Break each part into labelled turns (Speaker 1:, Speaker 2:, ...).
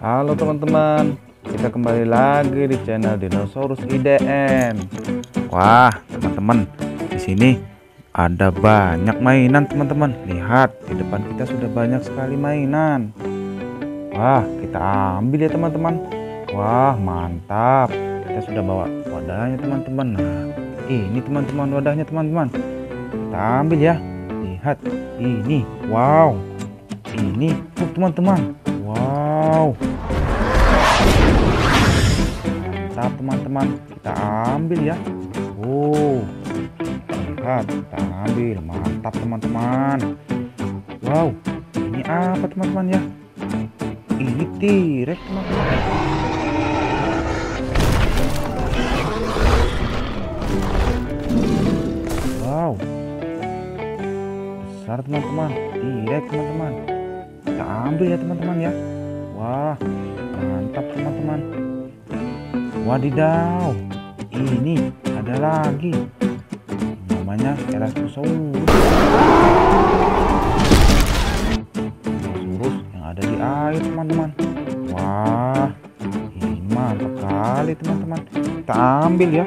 Speaker 1: Halo teman-teman, kita kembali lagi di channel Dinosaurus IDN. Wah, teman-teman, di sini ada banyak mainan teman-teman. Lihat, di depan kita sudah banyak sekali mainan. Wah, kita ambil ya teman-teman. Wah, mantap. Kita sudah bawa wadahnya teman-teman. Nah, ini teman-teman wadahnya teman-teman. Kita ambil ya. Lihat, ini. Wow. Ini tuh teman-teman. Wow. Mantap teman-teman. Kita ambil ya. Oh. Lihat, kita ambil. Mantap teman-teman. Wow. Ini apa teman-teman ya? Ini T-Rex teman-teman. Wow. Besar teman-teman. T-Rex teman-teman. Kita ambil ya teman-teman ya. Wah, mantap teman-teman. Wadidaw. Ini ada lagi. Namanya Elastosaurus. Dinosaurus yang ada di air teman-teman. Wah, ini mantap kali teman-teman. Kita ambil ya.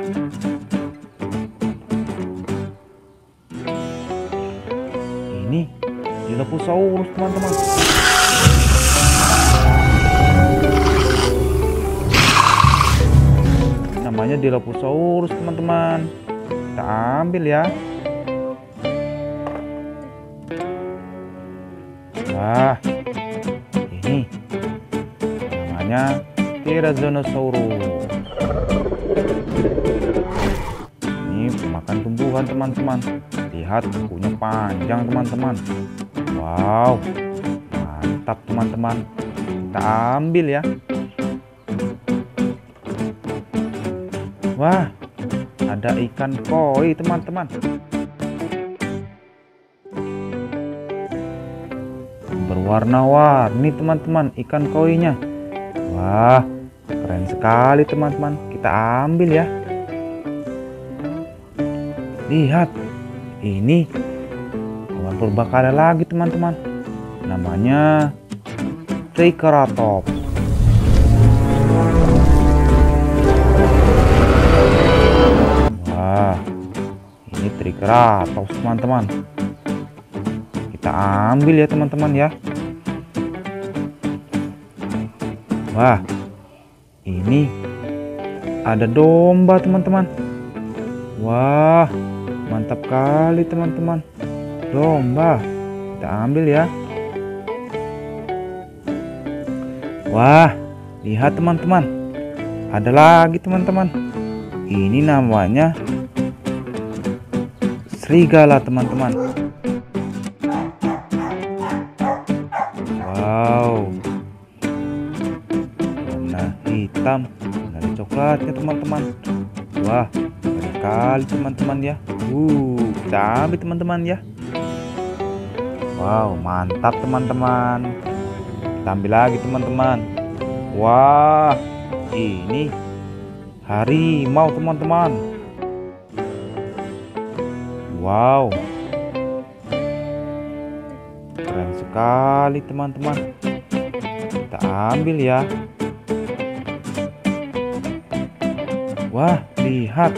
Speaker 1: Ini Dilophosaurus teman-teman. Namanya Dilophosaurus teman-teman. Kita ambil ya. Wah, ini namanya Tyrannosaurus. Ini pemakan tumbuhan teman-teman. Lihat kukunya panjang teman-teman. Wow, mantap teman-teman. Kita ambil ya. Wah, ada ikan koi teman-teman. Berwarna-warni teman-teman ikan koinya. Wah, keren sekali teman-teman. Kita ambil ya. Lihat, ini hewan purbakala lagi teman-teman. Namanya Triceratops. Triceratops teman-teman. Kita ambil ya teman-teman ya. Wah, ini ada domba teman-teman. Wah, mantap kali teman-teman. Domba, kita ambil ya. Wah, lihat teman-teman. Ada lagi teman-teman. Ini namanya serigala teman-teman. Wow. Warna hitam, warna coklatnya teman-teman. Wah, keren kali teman-teman ya. Uh, kita ambil teman-teman ya. Wow, mantap teman-teman. Kita ambil lagi teman-teman. Wah, ini harimau teman-teman. Wow. Keren sekali teman-teman. Kita ambil ya. Wah, lihat.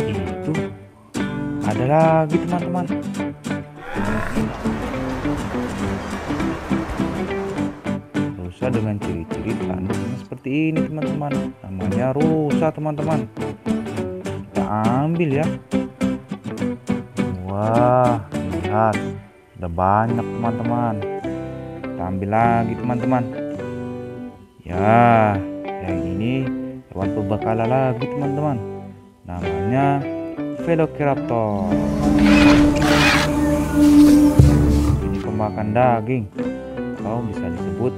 Speaker 1: Itu ada lagi teman-teman. Rusa dengan ciri-ciri tanduknya seperti ini teman-teman. Namanya rusa teman-teman. Kita ambil ya. Wah, lihat. Ada banyak teman-teman. Kita ambil lagi teman-teman. Ya, yang ini hewan purbakala lagi teman-teman. Namanya Velociraptor. Ini pemakan daging atau bisa disebut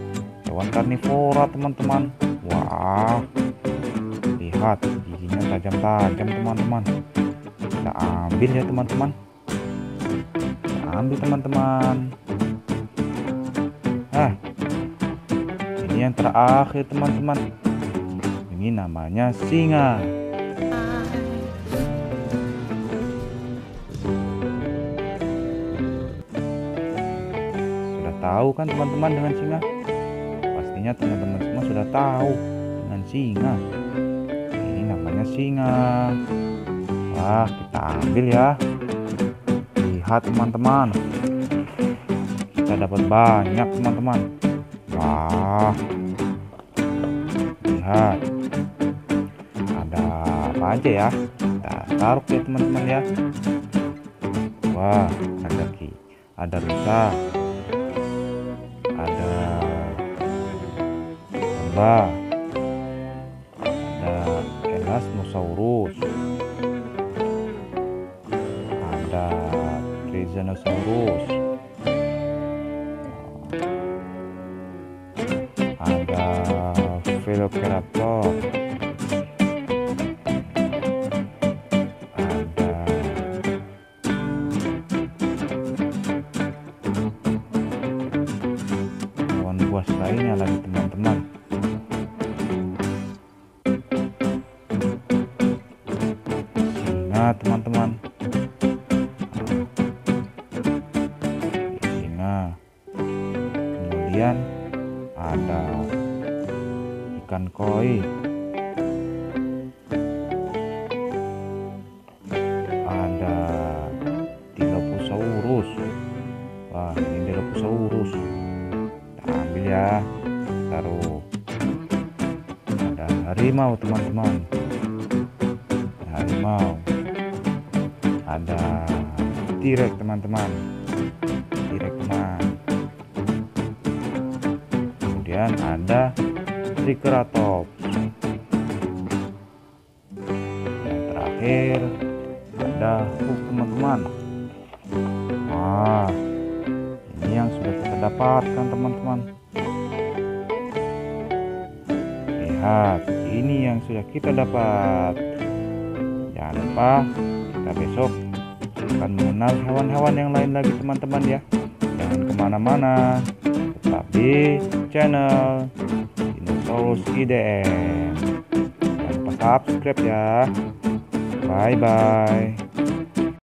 Speaker 1: hewan karnivora teman-teman. Wah, lihat giginya tajam-tajam teman-teman. Kita ambil ya teman-teman. Ambil teman-teman. Ah, ini yang terakhir teman-teman. Ini namanya singa. Sudah tahu kan teman-teman dengan singa? Pasti Pastinya teman-teman semua sudah tahu dengan singa. Ini namanya singa. Wah, kita ambil ya. Teman-teman. Kita dapat banyak teman-teman. Wah. Lihat. Ada apa aja ya? Kita taruh ya teman-teman ya. Wah, ada ki. Ada rusa. Ada lembah. Ada Elasmosaurus. Triceratops. Ada Velociraptor. Ada hewan buas lainnya lagi teman-teman. Ada ikan koi. Ada Dilophosaurus. Wah, ini Dilophosaurus. Kita ambil ya. Taruh. Ada harimau teman-teman. Harimau. Ada T-Rex teman-teman. Kemudian ada Triceratops. Yang terakhir ada hook teman-teman. Wah, ini yang sudah kita dapatkan teman-teman. Lihat, ini yang sudah kita dapat. Jangan lupa kita besok akan mengenal hewan-hewan yang lain lagi teman-teman ya. Jangan ke mana-mana, tetap di channel Dinosaurus IDN. Jangan lupa subscribe ya. Bye bye.